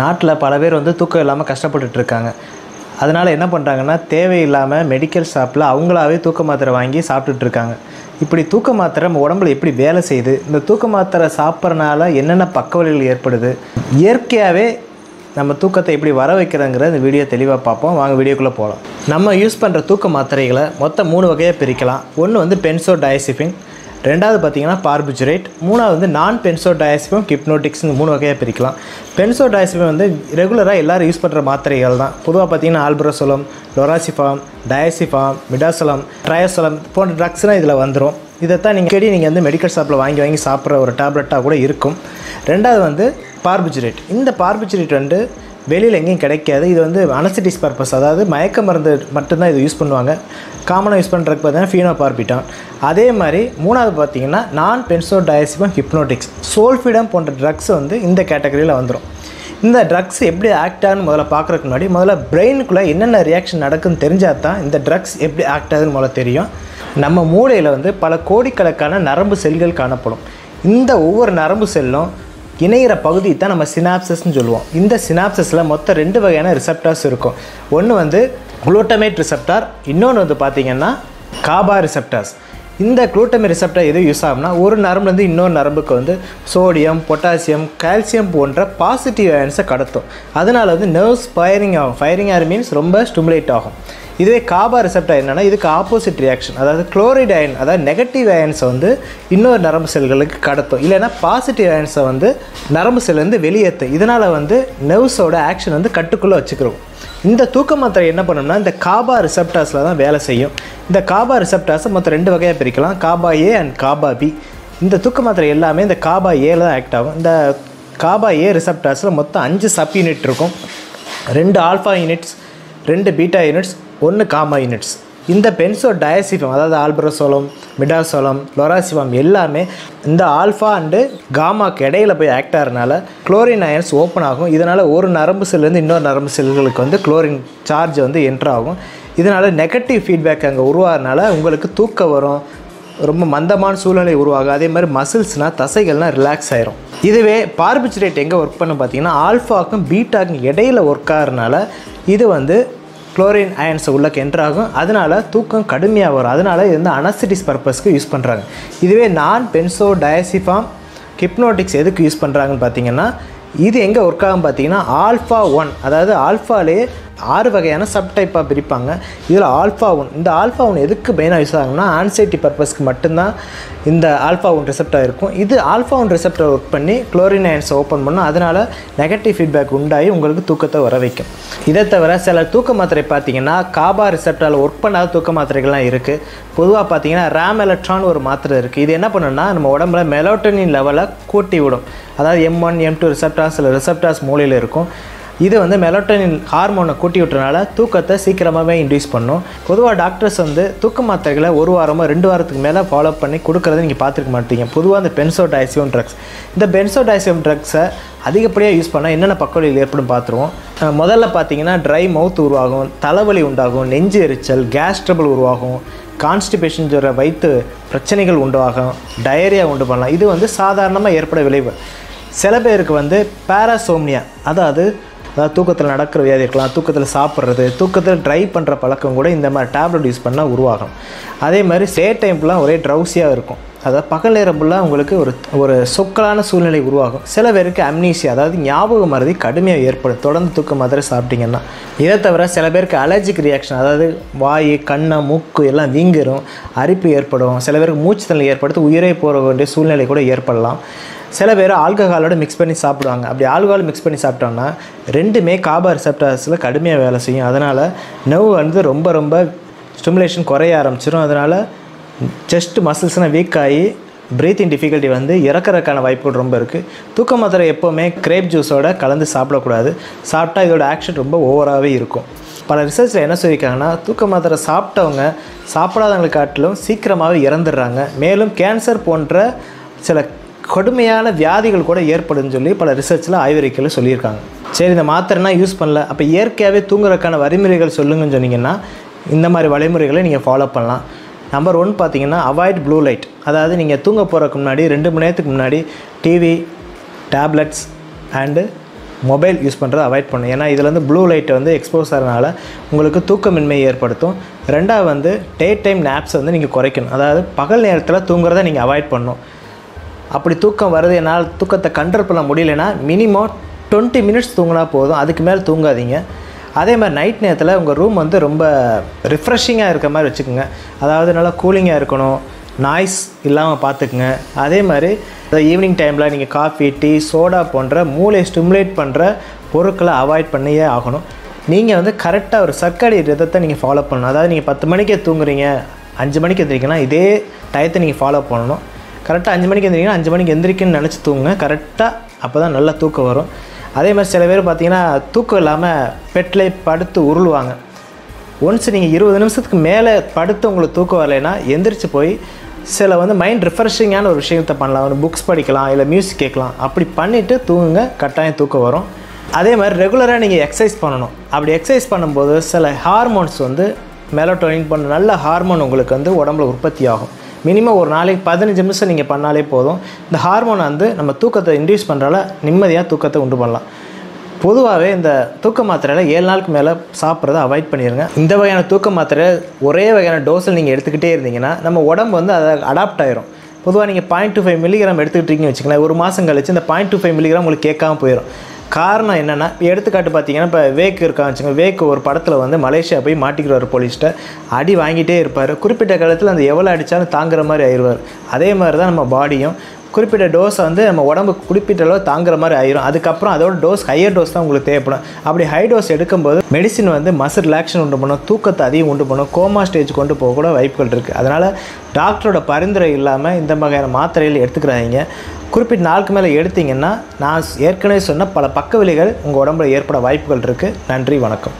நாட்டில் பல பேர் வந்து தூக்கம் இல்லாமல் கஷ்டப்பட்டுட்டு இருக்காங்க. அதனால் என்ன பண்ணுறாங்கன்னா தேவையில்லாமல் மெடிக்கல் ஷாப்பில் அவங்களாவே தூக்க மாத்திரை வாங்கி சாப்பிட்டுட்டு இருக்காங்க. இப்படி தூக்க மாத்திரை நம்ம உடம்புல எப்படி வேலை செய்யுது? இந்த தூக்க மாத்திரை சாப்பிட்றனால என்னென்ன பக்கவலிகள் ஏற்படுது? இயற்கையாகவே நம்ம தூக்கத்தை எப்படி வர வைக்கிறதுங்கிற இந்த வீடியோ தெளிவாக பார்ப்போம். வாங்க வீடியோக்குள்ளே போகலாம் நம்ம யூஸ் பண்ணுற தூக்க மாத்திரைகளை மொத்தம் மூணு வகையாக பிரிக்கலாம். ஒன்று வந்து பென்சோ டயசிஃபின் ரெண்டாவது பார்த்தீங்கன்னா பார்பிச்சுரேட் மூணாவது வந்து நான் பென்சோ டயசிஃபம் கிப்னோட்டிக்ஸ்னு மூணு வகையாக பிரிக்கலாம். பென்சோ டயாசிபம் வந்து ரெகுலராக எல்லோரும் யூஸ் பண்ணுற மாத்திரைகள் தான். பொதுவாக பார்த்தீங்கன்னா ஆல்பரசோலம் லொராசிஃபாம் டயசிஃபாம் மிடாசலம் ட்ரயசலம் போன்ற ட்ரக்ஸ்லாம் இதில் வந்துடும் இதைத்தான் நீங்கள் செடி நீங்கள் வந்து மெடிக்கல் ஷாப்பில் வாங்கி வாங்கி சாப்பிட்ற ஒரு டேப்லெட்டாக கூட இருக்கும். ரெண்டாவது வந்து பார்பிச்சுரேட் இந்த பார்பிச்சுரேட் வந்து வெளியில் எங்கேயும் கிடைக்காது. இது வந்து அனஸ்தட்டிஸ் பர்பஸ் அதாவது மயக்க மருந்து மட்டும்தான் இது யூஸ் பண்ணுவாங்க. காமனாக யூஸ் பண்ணுறதுக்கு பார்த்தீங்கன்னா ஃபீனோபார்பிட்டான் அதே மாதிரி மூணாவது பார்த்தீங்கன்னா நான் பென்சோ டயசிபம் ஹிப்னோட்டிக்ஸ் சோல்ஃபிடம் போன்ற ட்ரக்ஸ் வந்து இந்த கேட்டகரியில் வந்துடும் இந்த ட்ரக்ஸ் எப்படி ஆக்ட் ஆகுன்னு முதல்ல பார்க்குறதுக்கு முன்னாடி முதல்ல பிரெயினுக்குள்ளே என்னென்ன ரியாக்ஷன் நடக்குன்னு தெரிஞ்சால் தான் இந்த ட்ரக்ஸ் எப்படி ஆக்ட் ஆகுதுன்னு முதல்ல தெரியும். நம்ம மூளையில் வந்து பல கோடிக்கணக்கான நரம்பு செல்கள் காணப்படும். இந்த ஒவ்வொரு நரம்பு செல்லும் இணையிற பகுதி தான் நம்ம சினாப்சஸ்ன்னு சொல்லுவோம். இந்த சினாப்சஸில் மொத்தம் ரெண்டு வகையான ரிசப்டார்ஸ் இருக்கும். ஒன்று வந்து குளோட்டமேட் ரிசப்டார் இன்னொன்று வந்து பார்த்திங்கன்னா காபா ரிசப்டார்ஸ் இந்த குளூட்டமி ரிசப்டர் எது யூஸ் ஆகும்னா ஒரு நரம்புலேருந்து இன்னொரு நரம்புக்கு வந்து சோடியம் பொட்டாசியம் கால்சியம் போன்ற பாசிட்டிவ் அயன்ஸை கடத்தும். அதனால் வந்து நர்வ்ஸ் ஃபயரிங் ஆகும். ஃபயரிங் ஆர் மீன்ஸ் ரொம்ப ஸ்டிமுலேட் ஆகும். இதுவே காபா ரிசப்டர் என்னென்னா இதுக்கு ஆப்போசிட் ரியாக்ஷன் அதாவது குளோரைட் அயன் அதாவது நெகட்டிவ் அயன்ஸை வந்து இன்னொரு நரம்பு செல்களுக்கு கடத்தும். இல்லைன்னா பாசிட்டிவ் அயன்ஸை வந்து நரம்பு செல்லேருந்து வெளியேற்றும் இதனால் வந்து நர்வ்ஸோட ஆக்ஷன் வந்து கட்டுக்குள்ளே வச்சுக்கிறோம். இந்த தூக்க மாத்திரை என்ன பண்ணணும்னா இந்த காபா ரிசப்டாஸில் தான் வேலை செய்யும். இந்த காபா ரிசப்டாஸை மொத்தம் ரெண்டு வகையாக பிரிக்கலாம் GABA A and GABA B இந்த தூக்க மாத்திரை எல்லாமே இந்த காபா ஏல தான் ஆக்ட் ஆகும். இந்த காபா ஏ ரிசப்டாஸில் மொத்தம் அஞ்சு சப் யூனிட் இருக்கும். ரெண்டு ஆல்ஃபா யூனிட்ஸ் ரெண்டு பீட்டா யூனிட்ஸ் ஒன்று காமா யூனிட்ஸ் இந்த பென்சோ டயசிஃபம் அதாவது ஆல்பரசோலம் மிடாசோலம் லொராசிஃபம் எல்லாமே இந்த ஆல்ஃபா அண்டு காமாக்கு இடையில போய் ஆக்ட் ஆகிறனால குளோரின் அயன்ஸ் ஓப்பன் ஆகும். இதனால் ஒரு நரம்பு செல்லேருந்து இன்னொரு நரம்பு செல்களுக்கு வந்து குளோரின் சார்ஜ் வந்து என்ட்ரு ஆகும். இதனால் நெகட்டிவ் ஃபீட்பேக் அங்கே உருவாகிறனால உங்களுக்கு தூக்கம் வரும். ரொம்ப மந்தமான சூழ்நிலை உருவாகும். அதே மாதிரி மசில்ஸ்னால் தசைகள்னால் ரிலாக்ஸ் ஆயிரும். இதுவே பார்பிச்சுரேட் எங்கே ஒர்க் பண்ண பார்த்தீங்கன்னா ஆல்ஃபாக்கும் பீட்டாக்கும் இடையில ஒர்க் ஆகிறனால இது வந்து குளோரின் அயன்ஸ் உள்ள கென்றாகும் அதனால தூக்கம் கடுமையாக வரும். அதனால் இது வந்து அனஸ்தட்டிஸ் பர்பஸ்க்கு யூஸ் பண்ணுறாங்க இதுவே நான் பென்சோ டயசிஃபாம் கிப்னோட்டிக்ஸ் எதுக்கு யூஸ் பண்ணுறாங்கன்னு பார்த்தீங்கன்னா இது எங்கே ஒர்க் ஆகும் பார்த்தீங்கன்னா ஆல்ஃபா ஒன் அதாவது ஆல்ஃபாலே ஆறு வகையான சப்டைப்பாக பிரிப்பாங்க. இதில் ஆல்ஃபா ஒன் இந்த ஆல்ஃபா ஒன் எதுக்கு மெயினாக யூஸ் ஆகும்னா ஆன்சைட்டி பர்பஸ்க்கு மட்டும்தான் இந்த ஆல்ஃபா ஒன் ரிசெப்டாக இருக்கும். இது ஆல்ஃபா ஒன் ரிசெப்டர் ஒர்க் பண்ணி குளோரின் அயன்ஸை ஓப்பன் பண்ணால் அதனால் நெகட்டிவ் ஃபீட்பேக் உண்டாகி உங்களுக்கு தூக்கத்தை வர வைக்கும். இதை தவிர சில தூக்க மாத்திரை பார்த்தீங்கன்னா காபா ரிசப்டாரில் ஒர்க் பண்ணாத தூக்க மாத்திரைகள்லாம் இருக்குது பொதுவாக பார்த்தீங்கன்னா ரேம் எலக்ட்ரான் ஒரு மாத்திரை இருக்குது இது என்ன பண்ணுன்னா நம்ம உடம்புல மெலோட்டனின் லெவலை கூட்டி விடும். அதாவது M one M two receptors சில ரிசெப்டாஸ் மூலையில் இருக்கும். இது வந்து மெலட்டனின் ஹார்மோனை கூட்டி விட்டுறனால தூக்கத்தை சீக்கிரமாகவே இன்டியூஸ் பண்ணும். பொதுவாக டாக்டர்ஸ் வந்து தூக்க மாத்திரைகளை ஒரு வாரமோ ரெண்டு வாரத்துக்கு மேலே ஃபாலோ பண்ணி கொடுக்குறத நீங்கள் பார்த்துருக்க மாட்டீங்க. பொதுவாக இந்த பென்சோடைசியம் ட்ரக்ஸ் இந்த பென்சோடைசியம் ட்ரக்ஸை அதிகப்படியாக யூஸ் பண்ணால் என்னென்ன பக்கவலிகள் ஏற்படும் பார்த்துருவோம். முதல்ல பார்த்தீங்கன்னா ட்ரை மவுத் உருவாகும் தலைவலி உண்டாகும் நெஞ்சு எரிச்சல் கேஸ் ட்ரபிள் உருவாகும் கான்ஸ்டிபேஷன் சொல்கிற வயிற்று பிரச்சனைகள் உண்டாகும் டயரியா உண்டு பண்ணலாம். இது வந்து சாதாரணமாக ஏற்பட விளைவு. சில பேருக்கு வந்து பேராசோம்னியா அதாவது அதாவது தூக்கத்தில் நடக்கிற வியாதி இருக்கலாம் தூக்கத்தில் சாப்பிட்றது தூக்கத்தில் ட்ரை பண்ணுற பழக்கம் கூட இந்த மாதிரி டேப்லெட் யூஸ் பண்ணால் உருவாகும். அதே மாதிரி டே டைம்லாம் ஒரே ட்ரௌசியாக இருக்கும். அதாவது பகல் நேரம் ஃபுல்லாக உங்களுக்கு ஒரு ஒரு சொக்கலான சூழ்நிலை உருவாகும். சில பேருக்கு அம்னீசி அதாவது ஞாபகம் மறதி கடுமையாக ஏற்படும். தொடர்ந்து தூக்க மாதிரி சாப்பிட்டீங்கன்னா. இதை தவிர சில பேருக்கு அலர்ஜிக் ரியாக்ஷன் அதாவது வாய் கண்ணை மூக்கு எல்லாம் வீங்கிரும் அரிப்பு ஏற்படும். சில பேருக்கு மூச்சு தண்ணி ஏற்படுத்தி உயிரை போக வேண்டிய சூழ்நிலை கூட ஏற்படலாம். சில பேர் ஆல்கஹாலோட மிக்ஸ் பண்ணி சாப்பிடுவாங்க. அப்படி ஆல்கஹால் மிக்ஸ் பண்ணி சாப்பிட்டோம்னா ரெண்டுமே காபா ரிசப்டர்ஸில் கடுமையாக வேலை செய்யும். அதனால் நர்வ் வந்து ரொம்ப ரொம்ப ஸ்டிமுலேஷன் குறைய ஆரம்பிச்சிடும் அதனால் செஸ்ட் மசில்ஸ்னால் வீக் ஆகி ப்ரீத்திங் டிஃபிகல்ட்டி வந்து இறக்கறதுக்கான வாய்ப்புகள் ரொம்ப இருக்குது தூக்க மாத்திரை எப்போவுமே கிரேப் ஜூஸோட கலந்து சாப்பிடக்கூடாது. சாப்பிட்டா இதோட ஆக்ஷன் ரொம்ப ஓவராகவே இருக்கும். பல ரிசர்ச்சில் என்ன சொல்லியிருக்காங்கன்னா தூக்க மாத்திரை சாப்பிட்டவங்க சாப்பிடாதவங்களை காட்டிலும் சீக்கிரமாகவே இறந்துடுறாங்க. மேலும் கேன்சர் போன்ற சில கடுமையான வியாதிகள் கூட ஏற்படுன்னு சொல்லி பல ரிசர்ச்சில் ஆய்வறிக்கையில் சொல்லியிருக்காங்க. சரி இந்த மாத்திரைனா யூஸ் பண்ணல. அப்போ இயற்கையாகவே தூங்குறதுக்கான வழிமுறைகள் சொல்லுங்கன்னு சொன்னீங்கன்னா இந்த மாதிரி வழிமுறைகளை நீங்கள் ஃபாலோ பண்ணலாம். நம்பர் ஒன் பார்த்தீங்கன்னா அவாய்ட் ப்ளூ லைட் அதாவது நீங்கள் தூங்க போகிறதுக்கு முன்னாடி ரெண்டு மணி நேரத்துக்கு முன்னாடி TV tablets and mobile use பண்ணுறதை அவாய்ட் பண்ணும் ஏன்னா இதில் வந்து ப்ளூ லைட் வந்து எக்ஸ்போஸ் ஆகிறனால உங்களுக்கு தூக்கமின்மை ஏற்படுத்தும். ரெண்டாவது வந்து டே டைம் நேப்ஸை வந்து நீங்கள் குறைக்கணும். அதாவது பகல் நேரத்தில் தூங்குறதை நீங்கள் அவாய்ட் பண்ணணும். அப்படி தூக்கம் வருது என்னால் தூக்கத்தை கண்ட்ரோல் பண்ண முடியலன்னா மினிமம் டுவெண்ட்டி மினிட்ஸ் தூங்கினா போதும். அதுக்கு மேலே தூங்காதீங்க. அதே மாதிரி நைட் நேரத்தில் உங்கள் ரூம் வந்து ரொம்ப ரிஃப்ரெஷிங்காக இருக்க மாதிரி வச்சுக்கோங்க. அதாவது நல்லா கூலிங்காக இருக்கணும். நாய்ஸ் இல்லாமல் பார்த்துக்குங்க. அதே மாதிரி ஈவினிங் டைமில் நீங்கள் காஃபி டீ சோடா போன்ற மூளை ஸ்டிமுலேட் பண்ணுற பொருட்களை அவாய்ட் பண்ணியே ஆகணும். நீங்கள் வந்து கரெக்டாக ஒரு சர்க்கடி ரிதத்தை நீங்கள் ஃபாலோ பண்ணணும். அதாவது நீங்கள் பத்து மணிக்கே தூங்குறீங்க அஞ்சு மணிக்கு எந்திரிக்கலாம் இதே டயத்தை நீங்கள் ஃபாலோ பண்ணணும். கரெக்டாக அஞ்சு மணிக்கு எந்திரிங்கன்னா அஞ்சு மணிக்கு எந்திரிக்குன்னு நினச்சி தூங்குங்க. கரெக்டாக அப்போ தான் நல்லா தூக்கம் வரும். அதே மாதிரி சில பேர் பார்த்தீங்கன்னா தூக்கம் இல்லாமல் பெட்டில் படுத்து உருளுவாங்க. ஒன்ஸ் நீங்கள் இருபது நிமிஷத்துக்கு மேலே படுத்து உங்களுக்கு தூக்கம் வரலைன்னா எந்திரிச்சு போய் சில வந்து மைண்ட் ரிஃப்ரெஷிங்கான ஒரு விஷயத்தை பண்ணலாம். ஒரு புக்ஸ் படிக்கலாம் இல்லை மியூசிக் கேட்கலாம். அப்படி பண்ணிவிட்டு தூங்குங்க. கட்டாயம் தூக்கம் வரும். அதே மாதிரி ரெகுலராக நீங்கள் எக்ஸசைஸ் பண்ணணும். அப்படி எக்ஸசைஸ் பண்ணும்போது சில ஹார்மோன்ஸ் வந்து மெலட்டோனின் பண்ண நல்ல ஹார்மோன் உங்களுக்கு வந்து உடம்புல உற்பத்தி ஆகும். மினிமம் ஒரு நாளைக்கு பதினஞ்சு நிமிஷம் நீங்கள் பண்ணாலே போதும். இந்த ஹார்மோன் வந்து நம்ம தூக்கத்தை இன்டியூஸ் பண்ணுறால நிம்மதியாக தூக்கத்தை உண்டு பண்ணலாம். பொதுவாகவே இந்த தூக்க மாத்திரையில் ஏழு நாளுக்கு மேலே சாப்பிட்றத அவாய்ட் பண்ணிடுங்க இந்த வகையான தூக்க மாத்திரை ஒரே வகையான டோஸில் நீங்கள் எடுத்துக்கிட்டே இருந்தீங்கன்னா நம்ம உடம்பு வந்து அதை அடாப்ட் ஆயிரும். பொதுவாக நீங்கள் பாயிண்ட் டூ ஃபைவ் மில்லிகிராம் எடுத்துக்கிட்டீங்கன்னு வச்சுக்கலாம் ஒரு மாதம் கழிச்சு இந்த பாயிண்ட் டூ ஃபைவ் மில்லிகிராம் உங்களுக்கு கேட்காம போயிடும் காரணம் என்னென்னா எடுத்துக்காட்டு பார்த்தீங்கன்னா இப்போ வேக் இருக்கான்னு வச்சுங்க வேக் ஒரு படத்தில் வந்து மலேசியா போய் மாட்டிக்கிறார் போலீஸ்கிட்ட. அடி வாங்கிட்டே இருப்பார். குறிப்பிட்ட காலத்தில் அந்த எவ்வளோ அடித்தாலும் தாங்குற மாதிரி ஆயிடுவார் அதே மாதிரி தான் நம்ம பாடியும் குறிப்பிட்ட டோஸை வந்து நம்ம உடம்பு குறிப்பிட்ட அளவு தாங்குற மாதிரி ஆயிரும். அதுக்கப்புறம் அதோட டோஸ் ஹையர் டோஸ் தான் உங்களுக்கு தேவைப்படும். அப்படி ஹை டோஸ் எடுக்கும்போது மெடிசின் வந்து மசில் ரிலாக்ஷன் உண்டு பண்ணும் தூக்கத்தை அதிகம் உண்டு பண்ணும் கோமா ஸ்டேஜ் கொண்டு போக கூட வாய்ப்புகள் இருக்குது அதனால் டாக்டரோட பரிந்துரை இல்லாமல் இந்த வகையான மாத்திரைகள் எடுத்துக்கிறாங்க குறிப்பிட்ட நாளுக்கு மேலே எடுத்தீங்கன்னா நான் ஏற்கனவே சொன்ன பல பக்க விலைகள் உங்கள் உடம்புல ஏற்பட வாய்ப்புகள் இருக்குது நன்றி வணக்கம்.